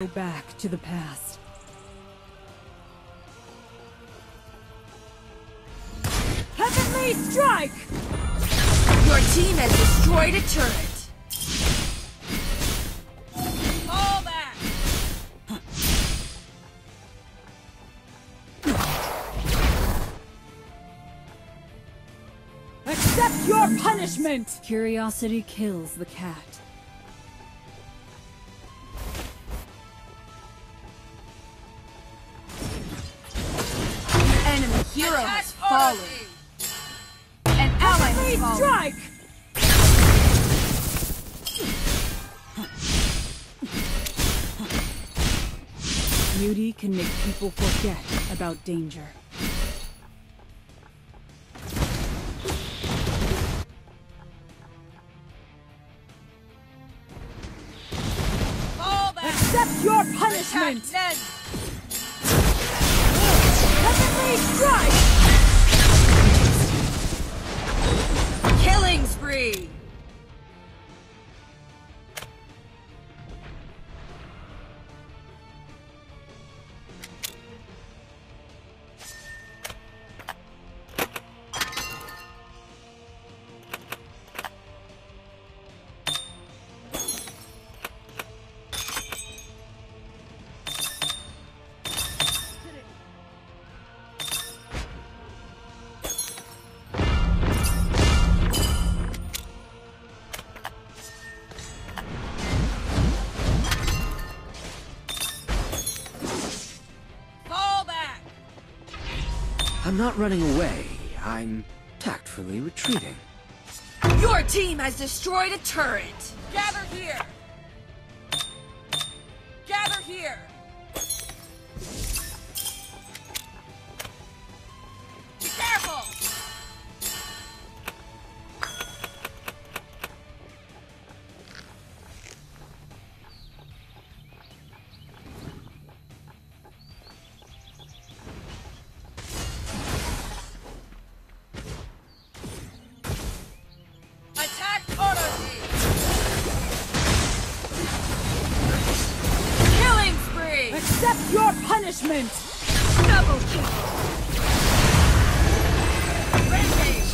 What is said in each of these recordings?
Go back to the past. Heavenly Strike! Your team has destroyed a turret. Accept your punishment! Curiosity kills the cat. Beauty can make people forget about danger. Accept your punishment! I'm not running away. I'm tactfully retreating. Your team has destroyed a turret. Gather here! Gather here! Punishment! Double kill. Rampage.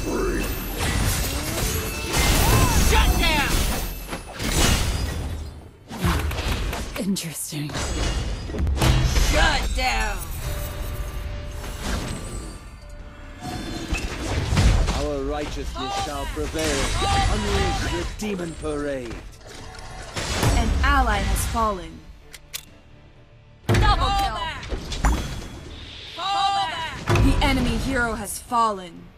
Shut down. Interesting. Shut down. Our righteousness shall prevail. Unleash the demon parade. An ally has fallen. Enemy hero has fallen.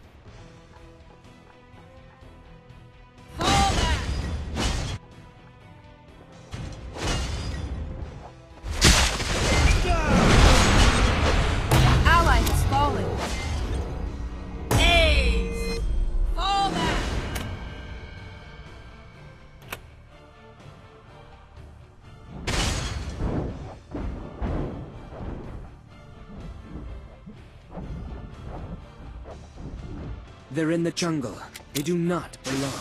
They're in the jungle. They do not belong.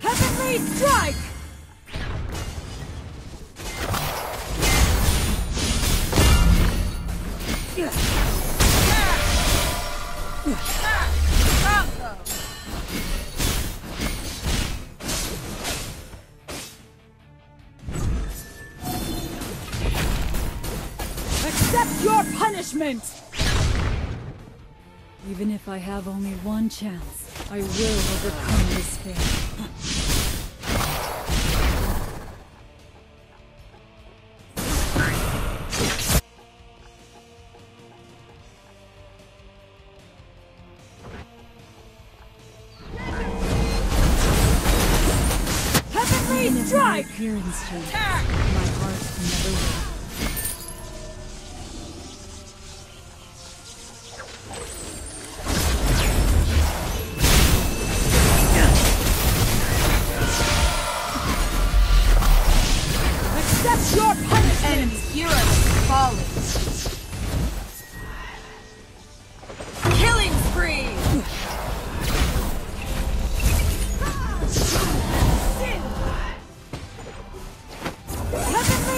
Heavenly punishment! Even if I have only one chance, I will overcome this. Heavenly Strike! Appearance changes. My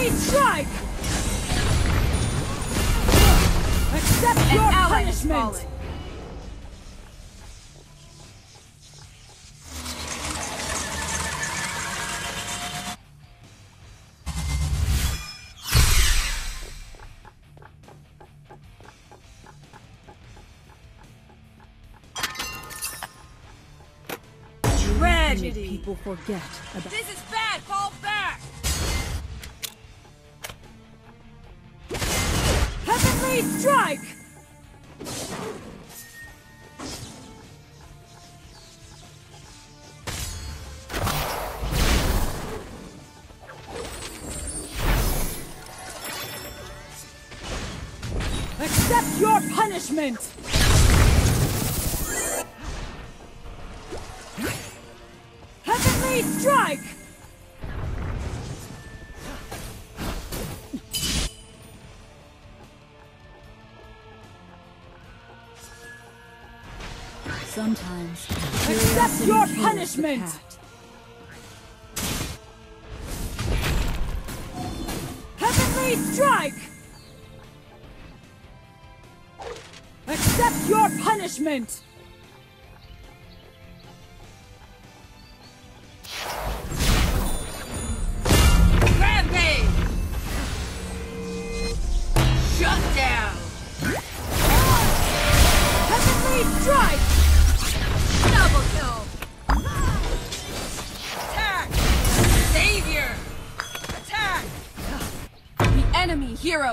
Heavenly strike! Accept An your punishment! Tragedy! people forget about This is bad! Strike! Accept your punishment! Sometimes accept your punishment. Heavenly strike. Accept your punishment.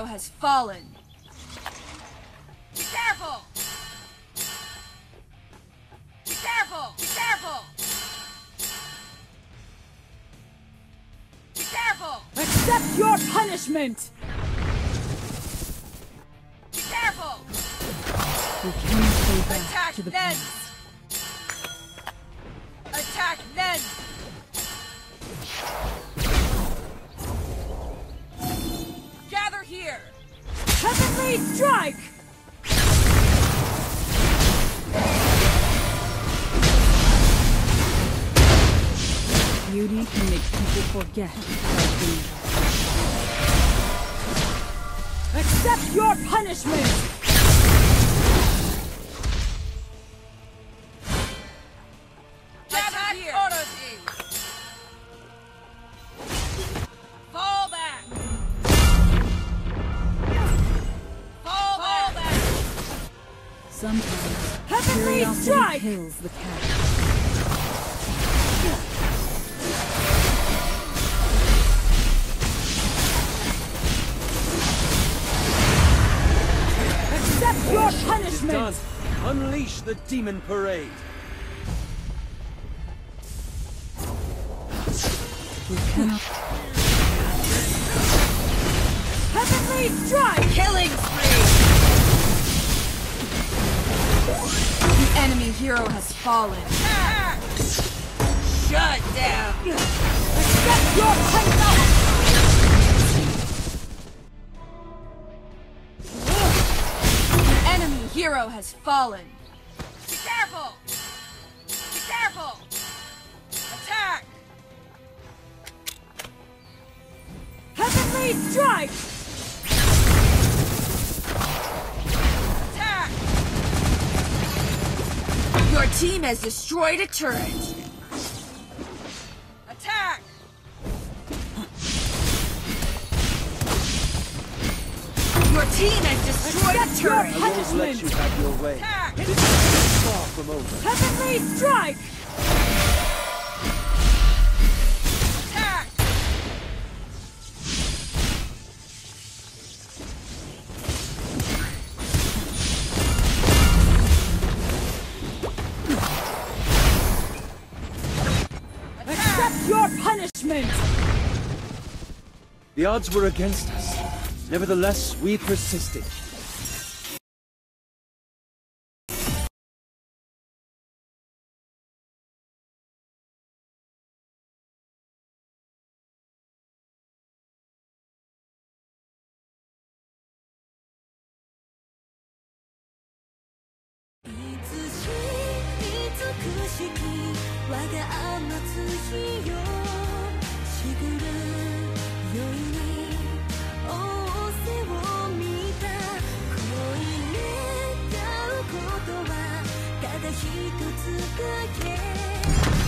Hero has fallen. Be careful! Be careful! Be careful! Be careful! Accept your punishment. Be careful! Go back Attack to the then! Strike. Beauty can make people forget. Accept your punishment! Kills the cat. Accept your punishment! done. Unleash the demon parade. We cannot. Heavenly strike! Killing spree! Enemy hero has fallen. Shut down! Accept your punishment! Enemy hero has fallen. Team has destroyed a turret. Attack! Your team has destroyed Accept a turret. I won't let you have your way. Attack! This is far from over. Heavenly strike! punishment! The odds were against us. Nevertheless, we persisted. つだけ。